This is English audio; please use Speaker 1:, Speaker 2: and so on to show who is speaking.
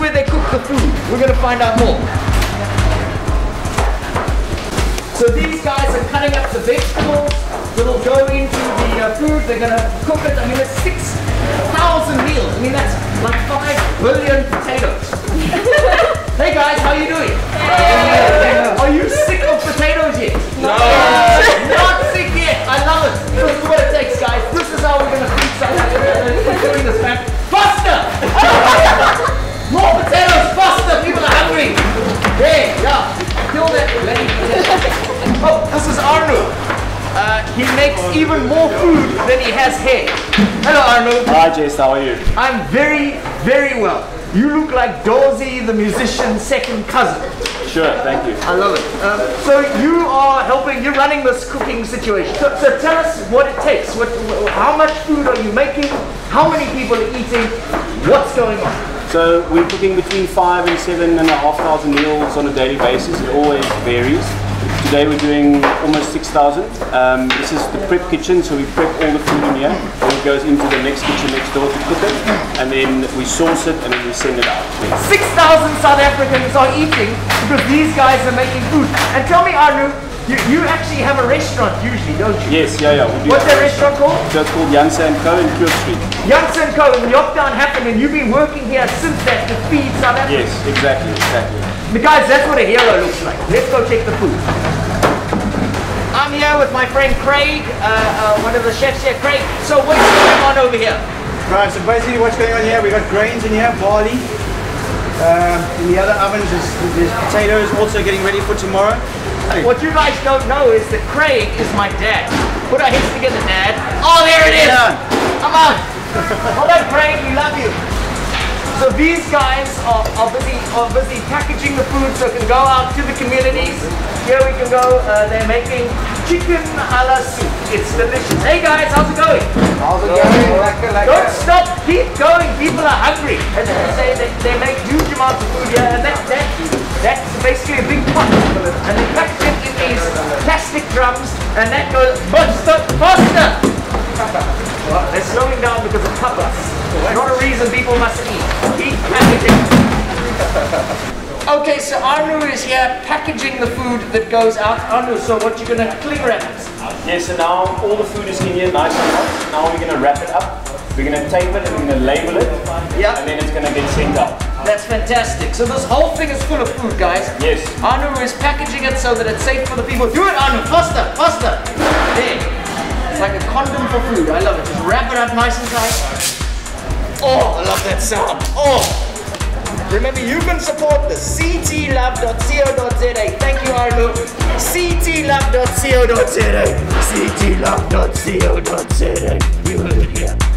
Speaker 1: we're gonna find out more. So these guys are cutting up the vegetables that'll go into the uh, food. They're gonna cook it. I mean, it's 6,000 meals. I mean, that's like 5 billion potatoes. Oh, this is Arno. Uh, he makes even more food than he has hair. Hello, Arno.
Speaker 2: Hi, Jess. How are you?
Speaker 1: I'm very, very well. You look like Dorsey, the musician's second cousin.
Speaker 2: Sure, thank you.
Speaker 1: I love it. Um, so you are helping, you're running this cooking situation. So, so tell us what it takes. What, how much food are you making? How many people are eating? What's going on?
Speaker 2: So we're cooking between five and seven and a half thousand meals on a daily basis. It always varies. Today we're doing almost 6,000. Um, this is the prep kitchen, so we prep all the food in here. Then it goes into the next kitchen next door to cook it, and then we sauce it, and then we send it out.
Speaker 1: 6,000 South Africans are eating because these guys are making food. And tell me, Arno, you, you actually have a restaurant usually, don't you?
Speaker 2: Yes, yeah, yeah. We do
Speaker 1: What's that restaurant called?
Speaker 2: So it's called Janse and Co. in Pure Street.
Speaker 1: Youngson Co. And lockdown happened and you've been working here since that to feed South Africa.
Speaker 2: Yes, exactly, exactly.
Speaker 1: The guys, that's what a hero looks like. Let's go check the food. I'm here with my friend Craig, uh, uh, one of the chefs here. Craig, so what's going on over here?
Speaker 3: Right, so basically what's going on here, we've got grains in here, barley. Um, in the other ovens is there's potatoes also getting ready for tomorrow.
Speaker 1: What you guys don't know is that Craig is my dad. Put our heads together, Dad. Oh, there it is. Come on. Hold on, Craig. We love you. So these guys are, are busy are busy packaging the food so it can go out to the communities. Here we can go. Uh, they're making chicken a la soup. It's delicious. Hey guys, how's it going?
Speaker 3: How's it going?
Speaker 1: Don't stop. Keep going. People are hungry. As I say, they, they make huge amounts of food here, and that, that that's basically a big pot, and they package it in these plastic drums, and that goes faster, faster. Well, they're slowing down because of tapas. Not a reason people must eat. Keep packaging. Okay, so Anu is here packaging the food that goes out. Anu, so what you're gonna cling wrap it?
Speaker 2: Yes, so now all the food is in here nice and hot. Now we're going to wrap it up. We're going to tape it and we're going to label it.
Speaker 1: Yeah.
Speaker 2: And then it's going to get sent out.
Speaker 1: That's fantastic. So this whole thing is full of food, guys.
Speaker 2: Yes.
Speaker 1: Anu is packaging it so that it's safe for the people. Do it, Anu. Faster, faster. There. It's like a condom for food. I love it. Just wrap it up nice and tight. Oh, I love that sound. Oh. Remember, you can support the ctlove.co.za. Thank you, Arno. ctlove.co.za. ctlove.co.za. We heard it here.